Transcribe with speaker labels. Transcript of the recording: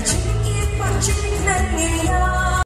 Speaker 1: watching, keep watching.